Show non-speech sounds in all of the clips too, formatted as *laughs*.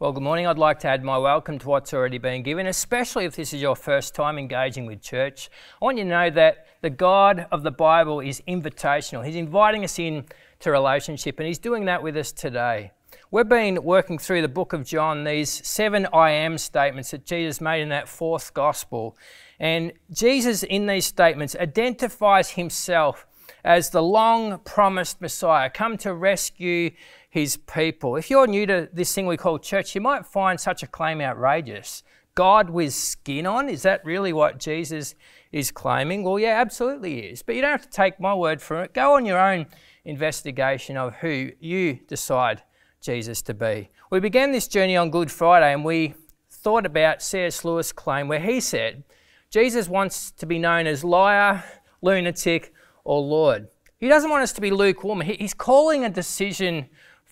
Well, good morning. I'd like to add my welcome to what's already been given, especially if this is your first time engaging with church. I want you to know that the God of the Bible is invitational. He's inviting us in to relationship, and He's doing that with us today. We've been working through the book of John, these seven I am statements that Jesus made in that fourth gospel. And Jesus, in these statements, identifies Himself as the long promised Messiah, come to rescue his people. If you're new to this thing we call church, you might find such a claim outrageous. God with skin on? Is that really what Jesus is claiming? Well, yeah, absolutely is. But you don't have to take my word for it. Go on your own investigation of who you decide Jesus to be. We began this journey on Good Friday and we thought about C.S. Lewis' claim where he said, Jesus wants to be known as liar, lunatic, or Lord. He doesn't want us to be lukewarm. He's calling a decision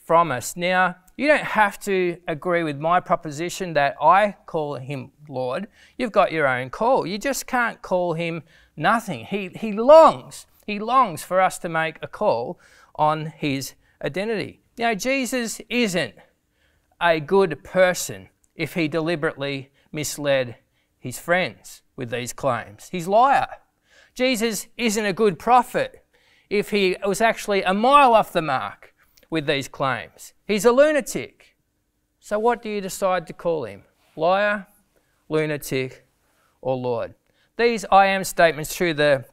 from us. Now, you don't have to agree with my proposition that I call him Lord. You've got your own call. You just can't call him nothing. He, he longs, he longs for us to make a call on his identity. Now, Jesus isn't a good person if he deliberately misled his friends with these claims. He's liar. Jesus isn't a good prophet if he was actually a mile off the mark with these claims. He's a lunatic. So, what do you decide to call him? Liar, lunatic, or Lord? These I am statements through the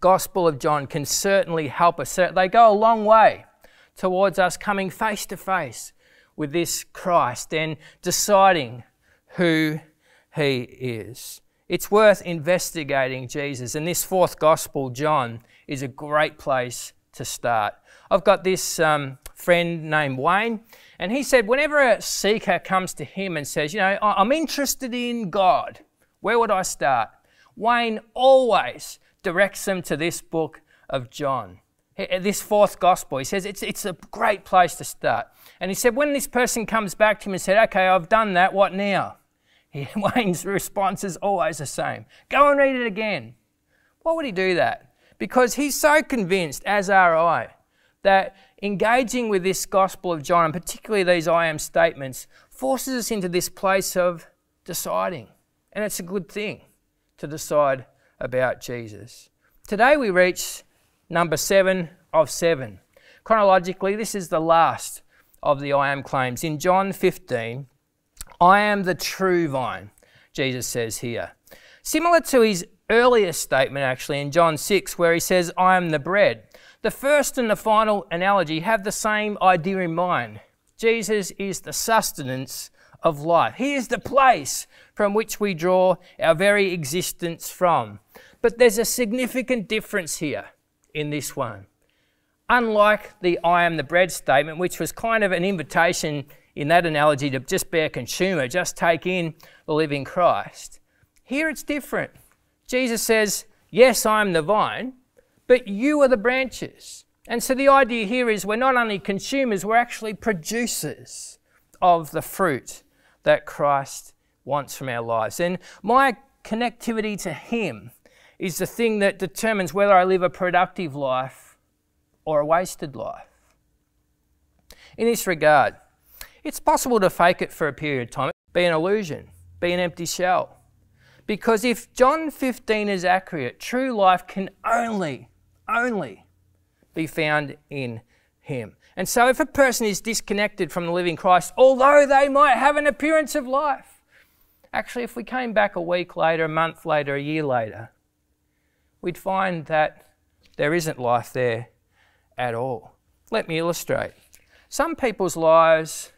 Gospel of John can certainly help us. They go a long way towards us coming face to face with this Christ and deciding who he is. It's worth investigating Jesus, and this fourth Gospel, John, is a great place to start. I've got this um, friend named Wayne, and he said, whenever a seeker comes to him and says, You know, I'm interested in God, where would I start? Wayne always directs them to this book of John, this fourth gospel. He says it's, it's a great place to start. And he said, when this person comes back to him and said, Okay, I've done that, what now? *laughs* He, Wayne's response is always the same go and read it again. Why would he do that? Because he's so convinced, as are I, that engaging with this Gospel of John, and particularly these I am statements, forces us into this place of deciding. And it's a good thing to decide about Jesus. Today we reach number seven of seven. Chronologically, this is the last of the I am claims. In John 15, I am the true vine, Jesus says here. Similar to his earlier statement, actually, in John 6, where he says, I am the bread. The first and the final analogy have the same idea in mind. Jesus is the sustenance of life. He is the place from which we draw our very existence from. But there's a significant difference here in this one. Unlike the I am the bread statement, which was kind of an invitation in that analogy to just be a consumer, just take in the living Christ, here it's different. Jesus says, Yes, I'm the vine, but you are the branches. And so the idea here is we're not only consumers, we're actually producers of the fruit that Christ wants from our lives. And my connectivity to Him is the thing that determines whether I live a productive life or a wasted life. In this regard, it's possible to fake it for a period of time, be an illusion, be an empty shell. Because if John 15 is accurate, true life can only only be found in Him. And so, if a person is disconnected from the living Christ, although they might have an appearance of life, actually, if we came back a week later, a month later, a year later, we'd find that there isn't life there at all. Let me illustrate. Some people's lives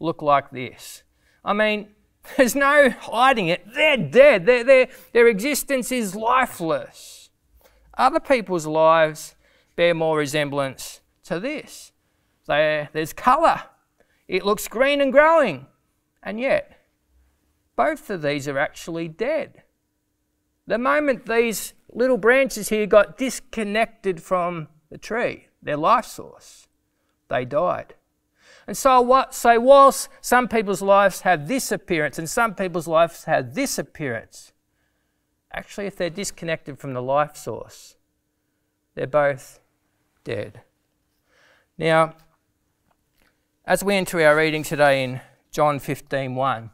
look like this. I mean, *laughs* there's no hiding it. They're dead. They're, they're, their existence is lifeless. Other people's lives bear more resemblance to this. There, there's colour. It looks green and growing. And yet, both of these are actually dead. The moment these little branches here got disconnected from the tree, their life source, they died. And so, what, so whilst some people's lives have this appearance and some people's lives have this appearance, actually, if they're disconnected from the life source, they're both dead. Now, as we enter our reading today in John 15 1.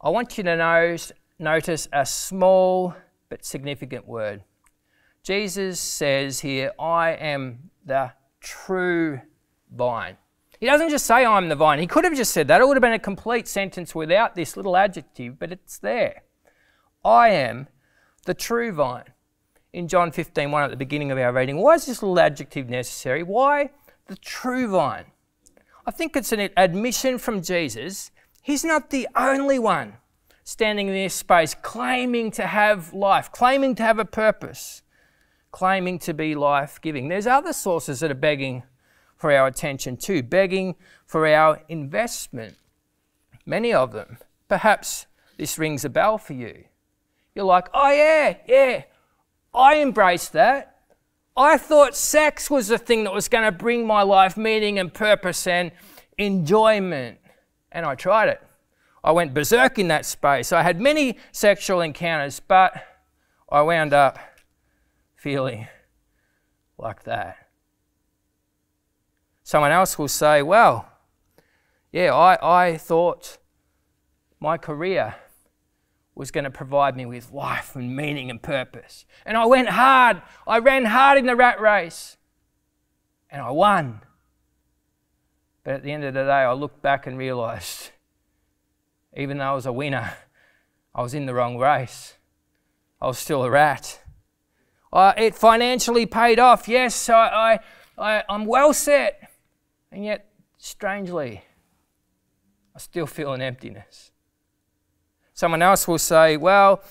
I want you to notice, notice a small but significant word. Jesus says here, I am the true vine. He doesn't just say, I'm the vine. He could have just said that. It would have been a complete sentence without this little adjective, but it's there. I am the true vine. In John 15, 1 at the beginning of our reading, why is this little adjective necessary? Why the true vine? I think it's an admission from Jesus. He's not the only one standing in this space claiming to have life, claiming to have a purpose, claiming to be life giving. There's other sources that are begging for our attention too, begging for our investment. Many of them. Perhaps this rings a bell for you. You're like, oh, yeah, yeah, I embraced that. I thought sex was the thing that was going to bring my life meaning and purpose and enjoyment. And I tried it. I went berserk in that space. I had many sexual encounters, but I wound up feeling like that. Someone else will say, well, yeah, I, I thought my career was going to provide me with life and meaning and purpose. And I went hard. I ran hard in the rat race. And I won. But at the end of the day, I looked back and realized even though I was a winner, I was in the wrong race. I was still a rat. Uh, it financially paid off. Yes, I, I, I, I'm well set. And yet, strangely, I still feel an emptiness. Someone else will say, Well,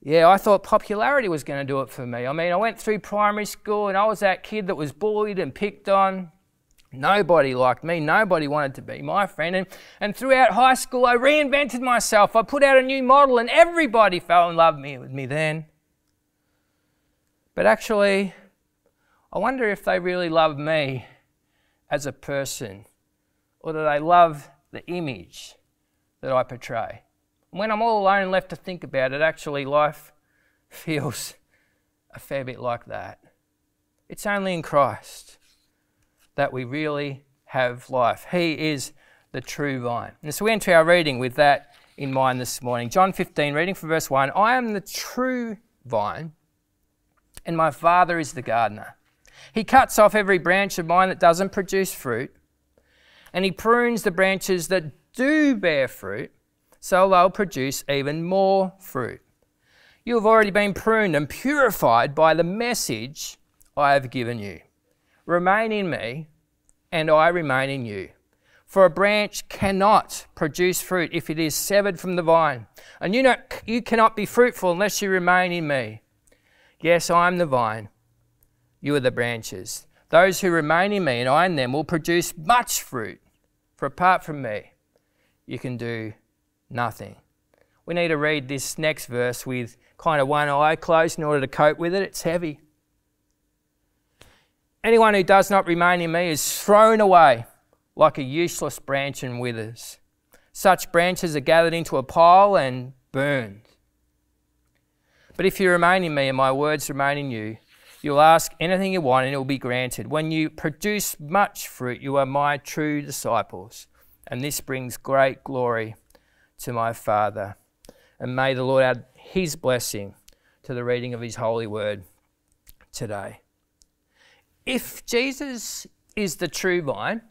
yeah, I thought popularity was going to do it for me. I mean, I went through primary school and I was that kid that was bullied and picked on. Nobody liked me. Nobody wanted to be my friend. And, and throughout high school, I reinvented myself. I put out a new model, and everybody fell in love with me then. But actually, I wonder if they really love me as a person, or do they love the image that I portray? When I'm all alone left to think about it, actually, life *laughs* feels a fair bit like that. It's only in Christ that we really have life. He is the true vine. And so we enter our reading with that in mind this morning. John 15, reading from verse 1 I am the true vine, and my Father is the gardener. He cuts off every branch of mine that doesn't produce fruit, and he prunes the branches that do bear fruit, so they'll produce even more fruit. You have already been pruned and purified by the message I have given you. Remain in me, and I remain in you. For a branch cannot produce fruit if it is severed from the vine, and you, know, you cannot be fruitful unless you remain in me. Yes, I am the vine you are the branches. Those who remain in me and I in them will produce much fruit, for apart from me, you can do nothing. We need to read this next verse with kind of one eye closed in order to cope with it. It's heavy. Anyone who does not remain in me is thrown away like a useless branch and withers. Such branches are gathered into a pile and burned. But if you remain in me and my words remain in you, You'll ask anything you want and it will be granted. When you produce much fruit, you are my true disciples. And this brings great glory to my Father. And may the Lord add his blessing to the reading of his holy word today. If Jesus is the true vine,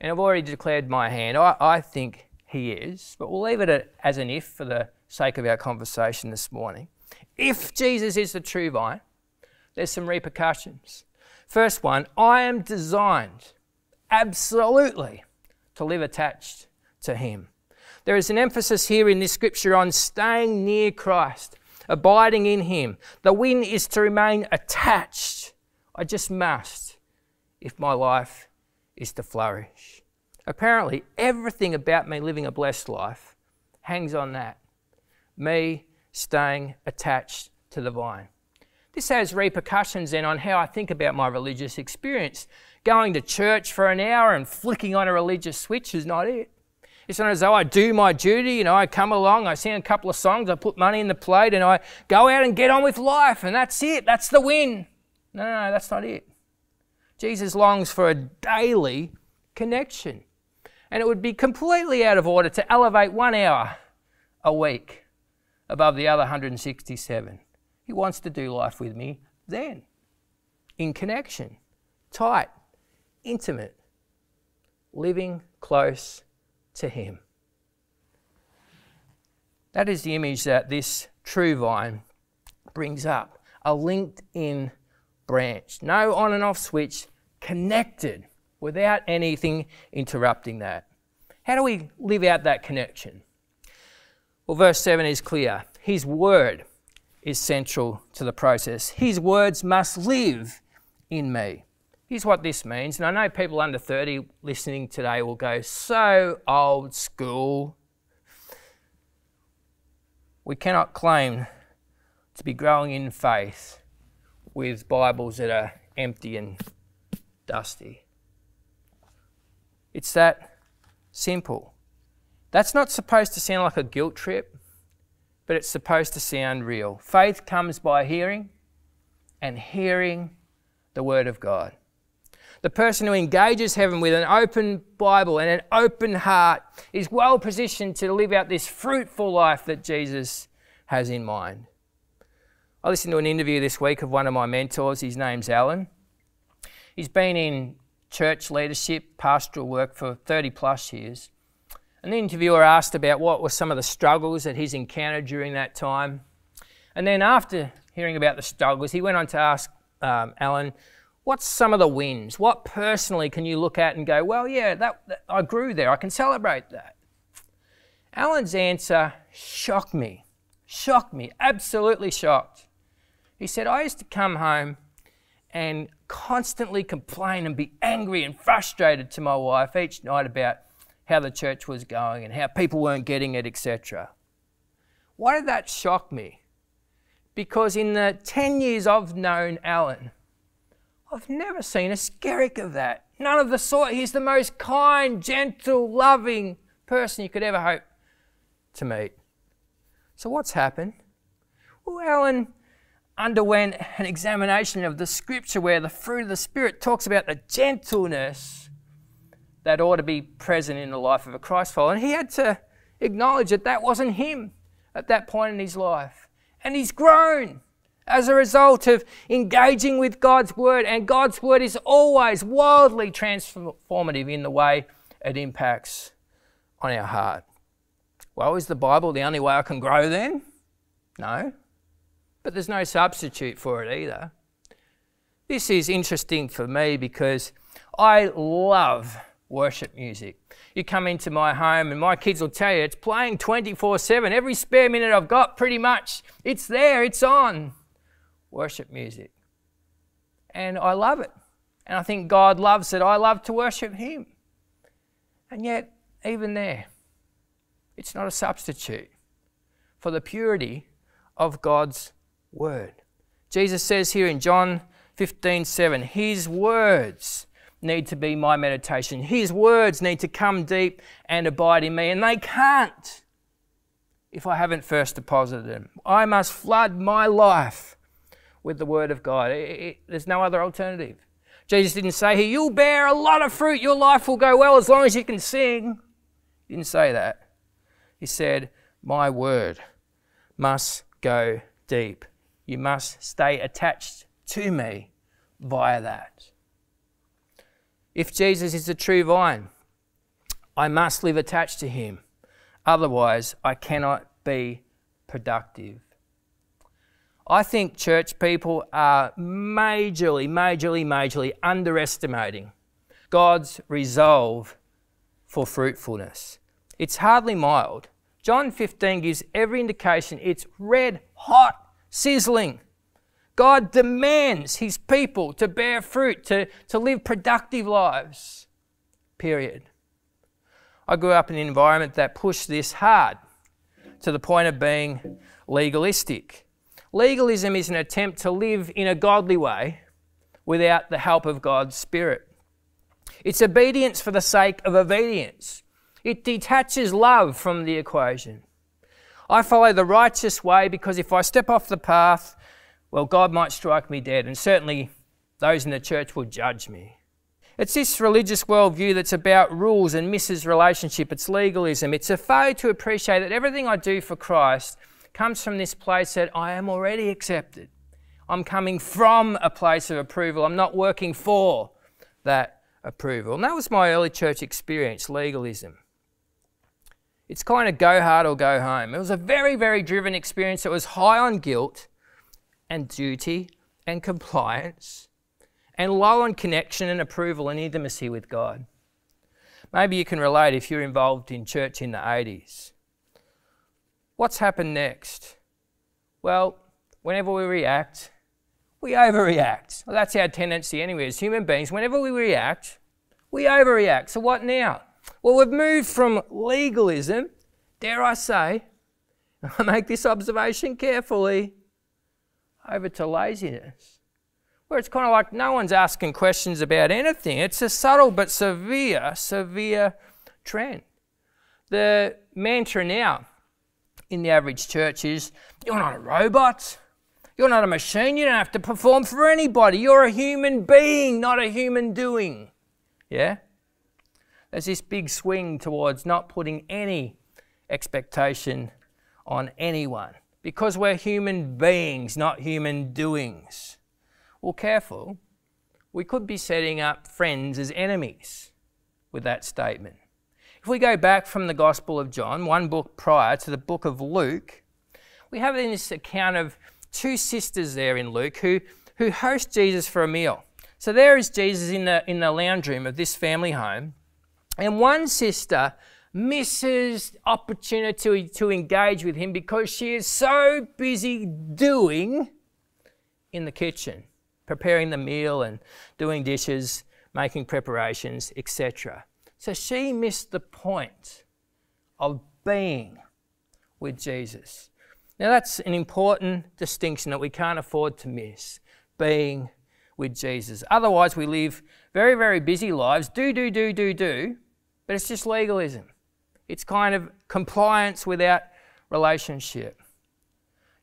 and I've already declared my hand, I, I think he is, but we'll leave it as an if for the sake of our conversation this morning. If Jesus is the true vine, there's some repercussions. First one, I am designed absolutely to live attached to Him. There is an emphasis here in this scripture on staying near Christ, abiding in Him. The win is to remain attached. I just must if my life is to flourish. Apparently, everything about me living a blessed life hangs on that. Me staying attached to the vine. This has repercussions then on how I think about my religious experience. Going to church for an hour and flicking on a religious switch is not it. It's not as though I do my duty, you know, I come along, I sing a couple of songs, I put money in the plate, and I go out and get on with life, and that's it, that's the win. No, no, no, that's not it. Jesus longs for a daily connection. And it would be completely out of order to elevate one hour a week above the other 167. He wants to do life with me then, in connection, tight, intimate, living close to Him. That is the image that this true vine brings up a linked in branch. No on and off switch, connected without anything interrupting that. How do we live out that connection? Well, verse 7 is clear. His word is central to the process. His words must live in me. Here's what this means, and I know people under 30 listening today will go, so old school. We cannot claim to be growing in faith with Bibles that are empty and dusty. It's that simple. That's not supposed to sound like a guilt trip, but it's supposed to sound real. Faith comes by hearing, and hearing the Word of God. The person who engages heaven with an open Bible and an open heart is well positioned to live out this fruitful life that Jesus has in mind. I listened to an interview this week of one of my mentors. His name's Alan. He's been in church leadership, pastoral work for 30 plus years. And the interviewer asked about what were some of the struggles that he's encountered during that time. And then, after hearing about the struggles, he went on to ask um, Alan, What's some of the wins? What personally can you look at and go, well, yeah, that, that, I grew there. I can celebrate that. Alan's answer shocked me. Shocked me. Absolutely shocked. He said, I used to come home and constantly complain and be angry and frustrated to my wife each night about how the church was going and how people weren't getting it, etc. Why did that shock me? Because in the 10 years I've known Alan, I've never seen a skerrick of that. None of the sort. He's the most kind, gentle, loving person you could ever hope to meet. So, what's happened? Well, Alan underwent an examination of the scripture where the fruit of the Spirit talks about the gentleness that ought to be present in the life of a Christ follower. And he had to acknowledge that that wasn't him at that point in his life. And he's grown as a result of engaging with God's Word, and God's Word is always wildly transformative in the way it impacts on our heart. Well, is the Bible the only way I can grow then? No. But there's no substitute for it either. This is interesting for me because I love worship music. You come into my home and my kids will tell you it's playing 24 7. Every spare minute I've got, pretty much, it's there, it's on worship music. And I love it. And I think God loves it. I love to worship Him. And yet, even there, it's not a substitute for the purity of God's Word. Jesus says here in John 15 7, His words need to be my meditation. His words need to come deep and abide in me. And they can't if I haven't first deposited them. I must flood my life with the Word of God. It, it, there's no other alternative. Jesus didn't say here, you'll bear a lot of fruit, your life will go well as long as you can sing. He didn't say that. He said, My Word must go deep. You must stay attached to me via that. If Jesus is the true vine, I must live attached to him. Otherwise, I cannot be productive. I think church people are majorly, majorly, majorly underestimating God's resolve for fruitfulness. It's hardly mild. John 15 gives every indication it's red hot, sizzling. God demands his people to bear fruit, to, to live productive lives. Period. I grew up in an environment that pushed this hard to the point of being legalistic. Legalism is an attempt to live in a godly way without the help of God's Spirit. It's obedience for the sake of obedience. It detaches love from the equation. I follow the righteous way because if I step off the path, well, God might strike me dead, and certainly those in the church will judge me. It's this religious worldview that's about rules and misses relationship. It's legalism. It's a failure to appreciate that everything I do for Christ comes from this place that I am already accepted. I'm coming from a place of approval. I'm not working for that approval. And that was my early church experience legalism. It's kind of go hard or go home. It was a very, very driven experience. It was high on guilt and duty and compliance and low on connection and approval and intimacy with God. Maybe you can relate if you're involved in church in the 80s. What's happened next? Well, whenever we react, we overreact. Well, that's our tendency anyway as human beings. Whenever we react, we overreact. So what now? Well, we've moved from legalism, dare I say, *laughs* I make this observation carefully, over to laziness. Where it's kind of like no one's asking questions about anything. It's a subtle but severe, severe trend. The mantra now in the average church is you're not a robot. You're not a machine. You don't have to perform for anybody. You're a human being, not a human doing. Yeah? There's this big swing towards not putting any expectation on anyone because we're human beings, not human doings. Well, careful. We could be setting up friends as enemies with that statement. If we go back from the Gospel of John, one book prior to the book of Luke, we have in this account of two sisters there in Luke who, who host Jesus for a meal. So there is Jesus in the, in the lounge room of this family home, and one sister misses opportunity to engage with him because she is so busy doing in the kitchen, preparing the meal and doing dishes, making preparations, etc. So she missed the point of being with Jesus. Now, that's an important distinction that we can't afford to miss being with Jesus. Otherwise, we live very, very busy lives, do, do, do, do, do, but it's just legalism. It's kind of compliance without relationship.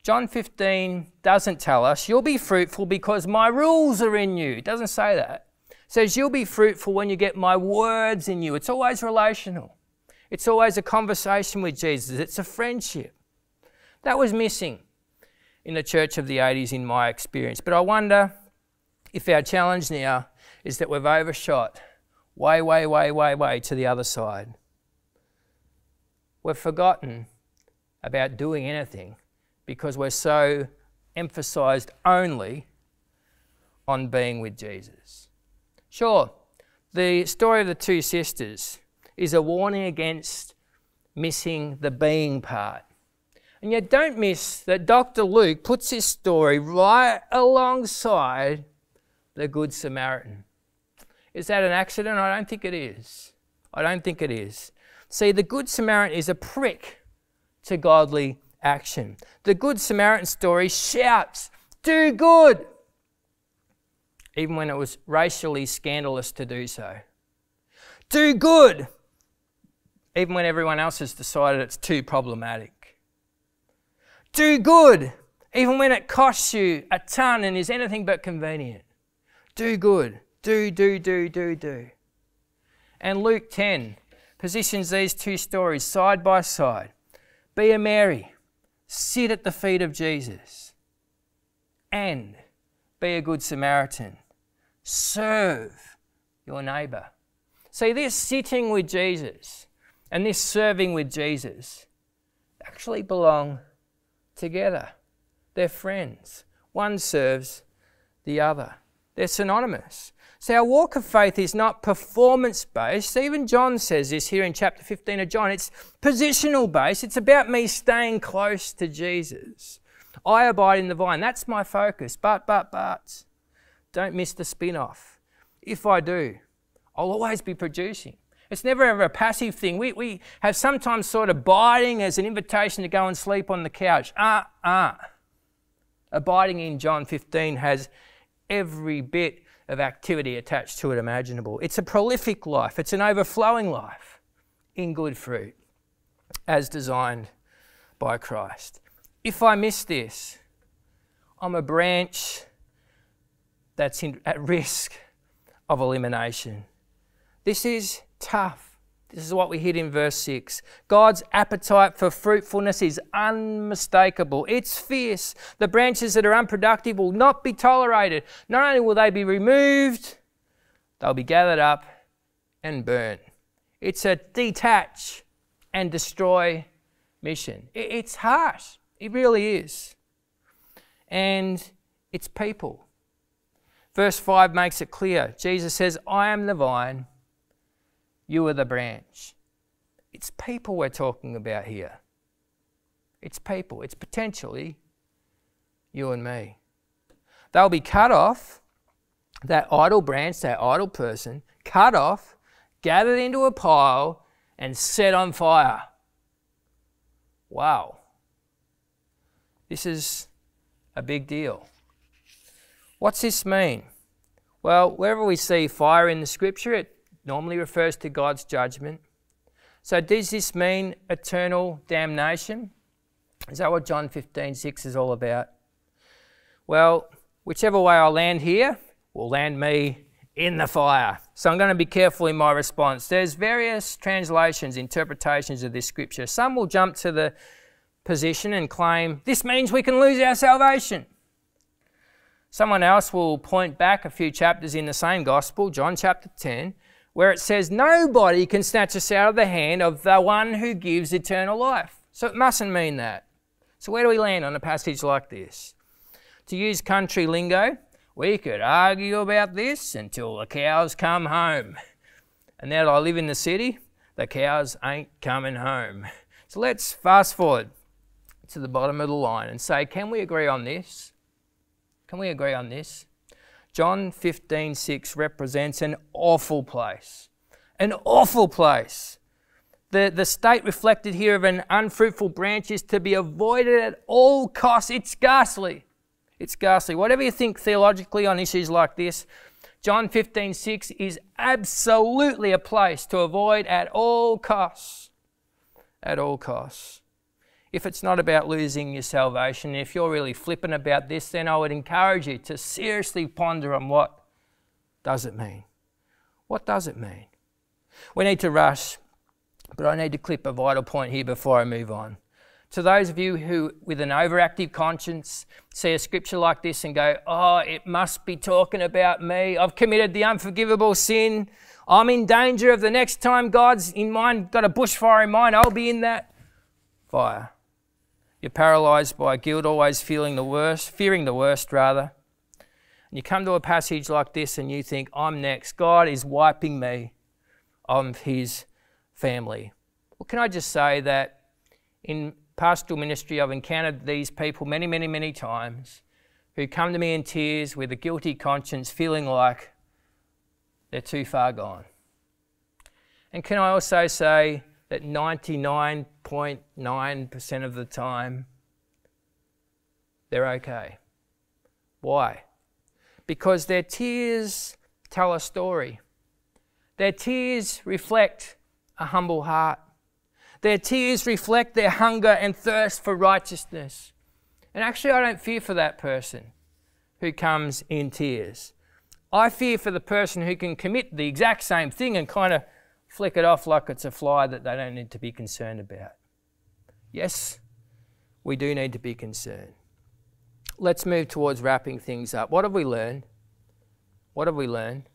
John 15 doesn't tell us, you'll be fruitful because my rules are in you. It doesn't say that. It says you'll be fruitful when you get my words in you. It's always relational. It's always a conversation with Jesus. It's a friendship. That was missing in the church of the 80s in my experience. But I wonder if our challenge now is that we've overshot way, way, way, way, way to the other side. We've forgotten about doing anything because we're so emphasized only on being with Jesus. Sure, the story of the two sisters is a warning against missing the being part. And yet, don't miss that Dr. Luke puts this story right alongside the Good Samaritan. Is that an accident? I don't think it is. I don't think it is. See, the Good Samaritan is a prick to godly action. The Good Samaritan story shouts, Do good, even when it was racially scandalous to do so. Do good, even when everyone else has decided it's too problematic. Do good, even when it costs you a ton and is anything but convenient. Do good. Do, do, do, do, do. And Luke 10 positions these two stories side by side. Be a Mary, sit at the feet of Jesus, and be a good Samaritan. Serve your neighbour. See, this sitting with Jesus and this serving with Jesus actually belong together. They're friends. One serves the other. They're synonymous. So our walk of faith is not performance based. Even John says this here in chapter 15 of John. It's positional based. It's about me staying close to Jesus. I abide in the vine. That's my focus. But, but, but, don't miss the spin off. If I do, I'll always be producing. It's never ever a passive thing. We, we have sometimes sort of abiding as an invitation to go and sleep on the couch. Ah, uh, ah. Uh. Abiding in John 15 has every bit of activity attached to it imaginable. It's a prolific life, it's an overflowing life in good fruit as designed by Christ. If I miss this, I'm a branch that's in, at risk of elimination. This is tough. This is what we hit in verse 6. God's appetite for fruitfulness is unmistakable. It's fierce. The branches that are unproductive will not be tolerated. Not only will they be removed, they'll be gathered up and burnt. It's a detach and destroy mission. It's harsh. It really is. And it's people. Verse 5 makes it clear. Jesus says, I am the vine you are the branch. It's people we're talking about here. It's people. It's potentially you and me. They'll be cut off, that idle branch, that idle person, cut off, gathered into a pile, and set on fire. Wow. This is a big deal. What's this mean? Well, wherever we see fire in the scripture, it normally refers to God's judgment. So, does this mean eternal damnation? Is that what John 15 6 is all about? Well, whichever way I land here will land me in the fire. So I'm going to be careful in my response. There's various translations, interpretations of this scripture. Some will jump to the position and claim this means we can lose our salvation. Someone else will point back a few chapters in the same gospel, John chapter 10, where it says, Nobody can snatch us out of the hand of the one who gives eternal life. So it mustn't mean that. So, where do we land on a passage like this? To use country lingo, we could argue about this until the cows come home. And now that I live in the city, the cows ain't coming home. So let's fast forward to the bottom of the line and say, can we agree on this? Can we agree on this? John 15:6 represents an awful place. An awful place. The, the state reflected here of an unfruitful branch is to be avoided at all costs. It's ghastly. It's ghastly. Whatever you think theologically on issues like this, John 15:6 is absolutely a place to avoid at all costs. At all costs if it's not about losing your salvation, if you're really flippant about this, then I would encourage you to seriously ponder on what does it mean? What does it mean? We need to rush, but I need to clip a vital point here before I move on. To those of you who, with an overactive conscience, see a scripture like this and go, Oh, it must be talking about me. I've committed the unforgivable sin. I'm in danger of the next time God's in mind, got a bushfire in mind, I'll be in that fire. You're paralyzed by guilt, always feeling the worst, fearing the worst rather. And you come to a passage like this and you think, I'm next. God is wiping me of his family. Well, can I just say that in pastoral ministry, I've encountered these people many, many, many times who come to me in tears with a guilty conscience, feeling like they're too far gone. And can I also say that 99.9% of the time they're okay. Why? Because their tears tell a story. Their tears reflect a humble heart. Their tears reflect their hunger and thirst for righteousness. And actually, I don't fear for that person who comes in tears. I fear for the person who can commit the exact same thing and kind of flick it off like it's a fly that they don't need to be concerned about. Yes, we do need to be concerned. Let's move towards wrapping things up. What have we learned? What have we learned?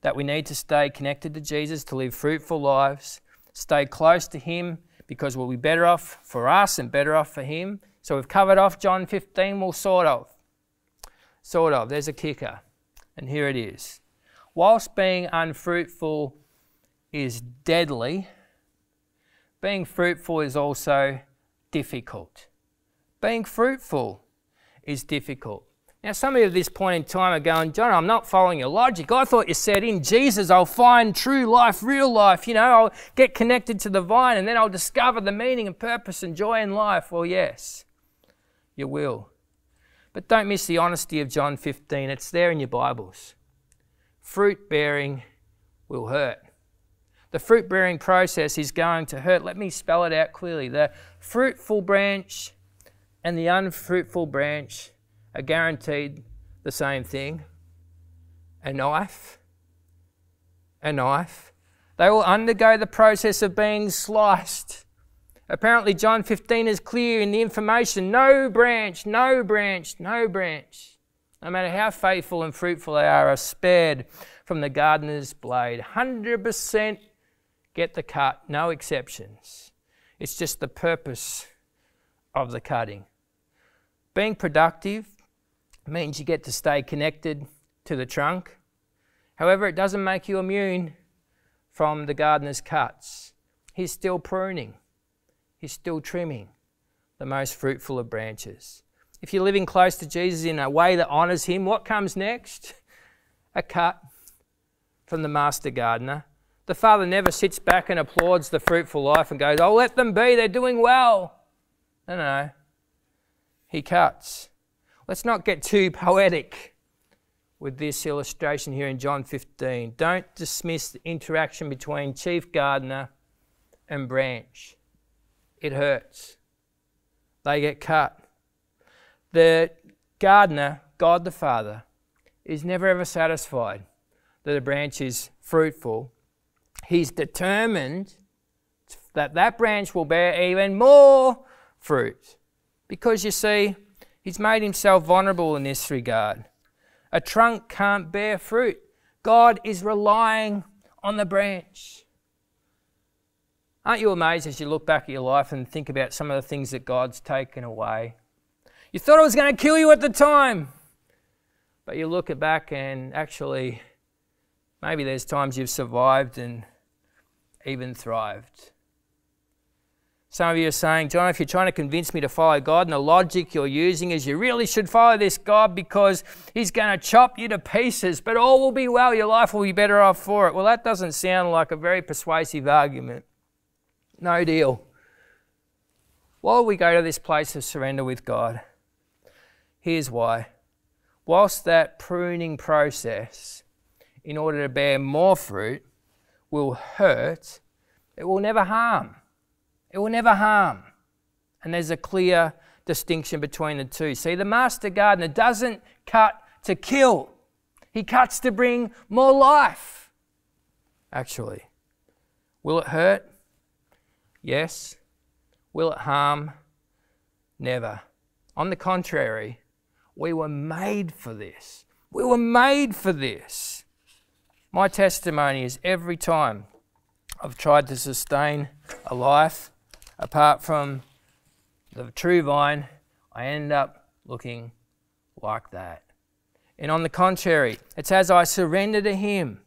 That we need to stay connected to Jesus to live fruitful lives, stay close to Him because we'll be better off for us and better off for Him. So we've covered off John 15, well, sort of. Sort of. There's a kicker. And here it is. Whilst being unfruitful is deadly, being fruitful is also difficult. Being fruitful is difficult. Now, some of you at this point in time are going, John, I'm not following your logic. I thought you said in Jesus I'll find true life, real life. You know, I'll get connected to the vine and then I'll discover the meaning and purpose and joy in life. Well, yes, you will. But don't miss the honesty of John 15. It's there in your Bibles. Fruit bearing will hurt. The fruit bearing process is going to hurt. Let me spell it out clearly. The fruitful branch and the unfruitful branch are guaranteed the same thing a knife a knife. They will undergo the process of being sliced. Apparently, John 15 is clear in the information no branch, no branch, no branch, no matter how faithful and fruitful they are, are spared from the gardener's blade. 100% get the cut, no exceptions. It's just the purpose of the cutting. Being productive means you get to stay connected to the trunk. However, it doesn't make you immune from the gardener's cuts. He's still pruning, he's still trimming the most fruitful of branches. If you're living close to Jesus in a way that honours him, what comes next? A cut from the master gardener. The father never sits back and applauds the fruitful life and goes, Oh, let them be, they're doing well. No, no. He cuts. Let's not get too poetic with this illustration here in John 15. Don't dismiss the interaction between chief gardener and branch. It hurts. They get cut. The gardener, God the Father, is never ever satisfied that a branch is fruitful. He's determined that that branch will bear even more fruit. Because you see, He's made himself vulnerable in this regard. A trunk can't bear fruit. God is relying on the branch. Aren't you amazed as you look back at your life and think about some of the things that God's taken away? You thought it was going to kill you at the time, but you look it back and actually, maybe there's times you've survived and even thrived. Some of you are saying, John, if you're trying to convince me to follow God and the logic you're using is you really should follow this God because He's going to chop you to pieces, but all will be well, your life will be better off for it. Well, that doesn't sound like a very persuasive argument. No deal. While we go to this place of surrender with God, here's why. Whilst that pruning process, in order to bear more fruit, will hurt, it will never harm. It will never harm. And there's a clear distinction between the two. See, the master gardener doesn't cut to kill, he cuts to bring more life. Actually, will it hurt? Yes. Will it harm? Never. On the contrary, we were made for this. We were made for this. My testimony is every time I've tried to sustain a life apart from the true vine, I end up looking like that. And on the contrary, it's as I surrender to Him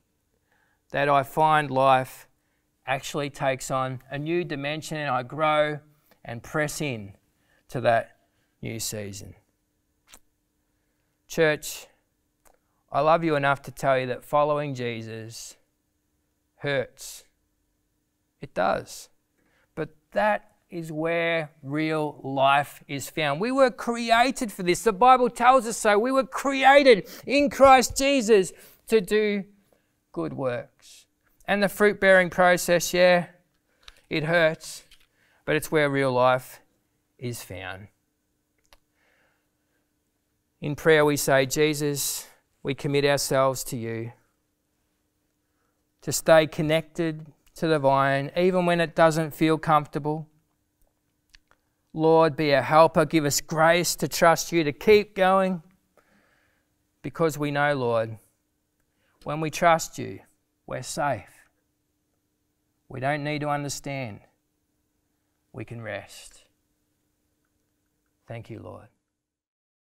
that I find life actually takes on a new dimension and I grow and press in to that new season. Church, I love you enough to tell you that following Jesus hurts. It does But that is where real life is found. We were created for this. The Bible tells us so. We were created in Christ Jesus to do good works. And the fruit bearing process, yeah, it hurts, but it's where real life is found. In prayer, we say, Jesus, we commit ourselves to you to stay connected to the vine, even when it doesn't feel comfortable. Lord, be a helper. Give us grace to trust you, to keep going, because we know, Lord, when we trust you, we're safe. We don't need to understand. We can rest. Thank you, Lord.